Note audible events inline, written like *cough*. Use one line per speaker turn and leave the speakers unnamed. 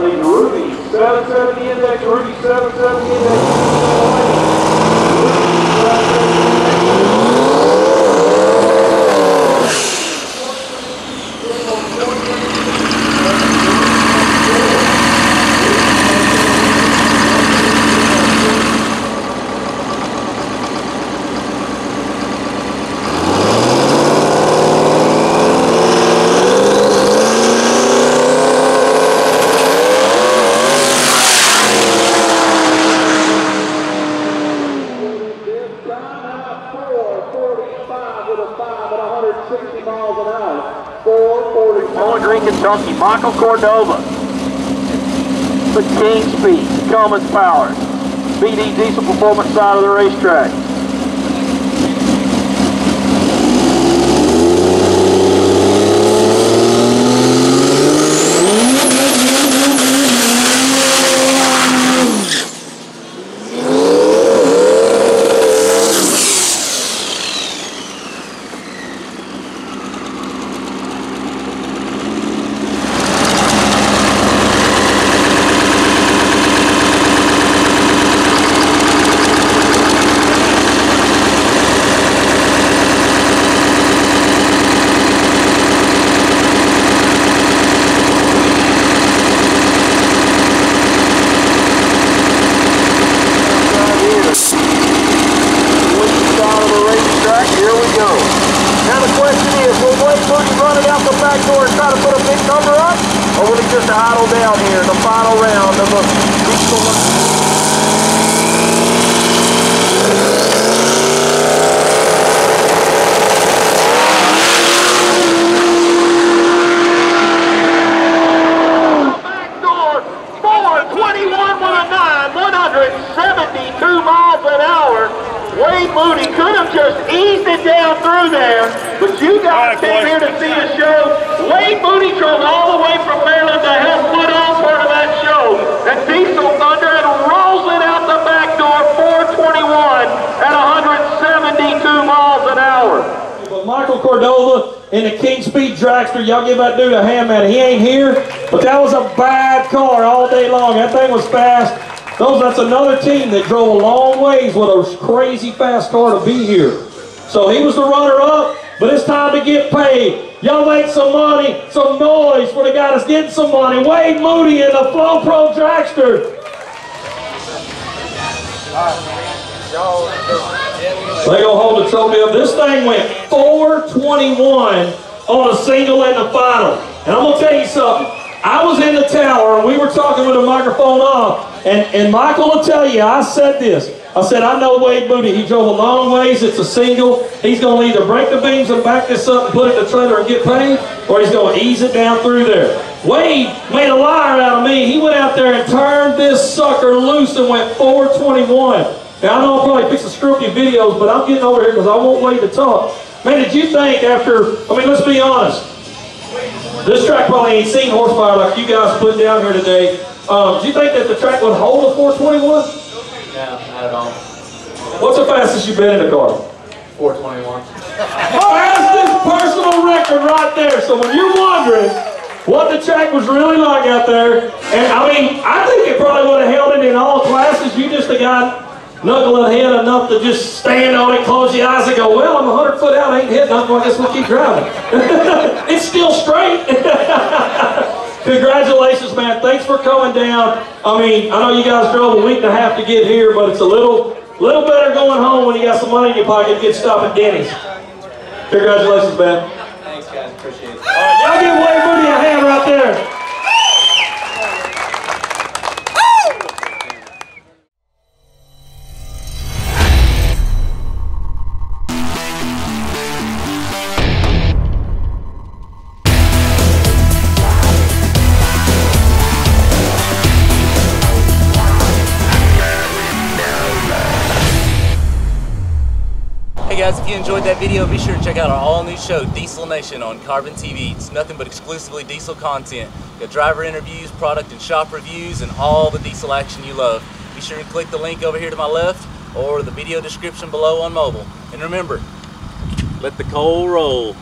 Ruby 770 index, Ruby 770 index. This time out 445 with a 5 at 160 miles an hour. 445.
Kentucky. Michael Cordova. The King Speed, Cummins Power. BD Diesel Performance side of the racetrack. Right here. Which side of the racetrack? Here we go. The question is, will Wade Moody run it out the back door and try to put a big number up? Or will he just idle down here in the final round of the diesel back door, 421 with a 9, 172 miles an hour. Wade Moody could have just eased it down through there, but you guys
Alright,
came here to see the show. Wade Moody drove all the way from Maryland to help put on part of that show. And Diesel Thunder and rolls it out the back door, 421 at 172 miles an hour.
But Michael Cordova in the King Speed Dragster, y'all give that dude a hand, man. He ain't here, but that was a bad car all day long. That thing was fast. Those, that's another team that drove a long ways with a crazy fast car to be here. So he was the runner-up, but it's time to get paid. Y'all make some money, some noise for the guy that's getting some money. Wade Moody in the Flo Pro Dragster. They gonna hold the trophy up. This thing went 421 on a single in the final. And I'm gonna tell you something. I was in the tower and we were talking with the microphone off, and, and Michael will tell you, I said this. I said, I know Wade Moody. He drove a long ways. It's a single. He's going to either break the beams and back this up and put it in the trailer and get paid, or he's going to ease it down through there. Wade made a liar out of me. He went out there and turned this sucker loose and went 421. Now, I know I'm probably fixing to screw up your videos, but I'm getting over here because I won't wait to talk. Man, did you think after, I mean, let's be honest. This track probably ain't seen horsepower like you guys put down here today. Um, do you think that the track would hold a 421?
No, not at all.
What's the fastest you've been in a car?
421.
Fastest personal record right there. So when you're wondering what the track was really like out there, and I mean, I think it probably would have held it in all classes. You just got knuckling head enough to just stand on it, close your eyes, and go, well, I'm 100 foot out, I ain't hit nothing, I guess we'll keep driving. *laughs* it's still straight. *laughs* Congratulations, man. Thanks for coming down. I mean, I know you guys drove a week and a half to get here, but it's a little little better going home when you got some money in your pocket and get stopped at Denny's. Congratulations, man.
Thanks, guys. Appreciate it.
All right, y'all give Wade
guys, if you enjoyed that video, be sure to check out our all-new show, Diesel Nation, on Carbon TV. It's nothing but exclusively diesel content. Got driver interviews, product and shop reviews, and all the diesel action you love. Be sure to click the link over here to my left or the video description below on mobile. And remember, let the coal roll.